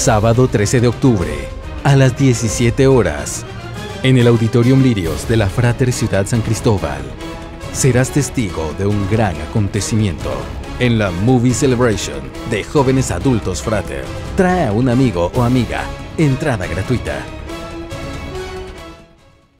sábado 13 de octubre, a las 17 horas, en el Auditorium Lirios de la Frater Ciudad San Cristóbal. Serás testigo de un gran acontecimiento en la Movie Celebration de Jóvenes Adultos Frater. Trae a un amigo o amiga. Entrada gratuita.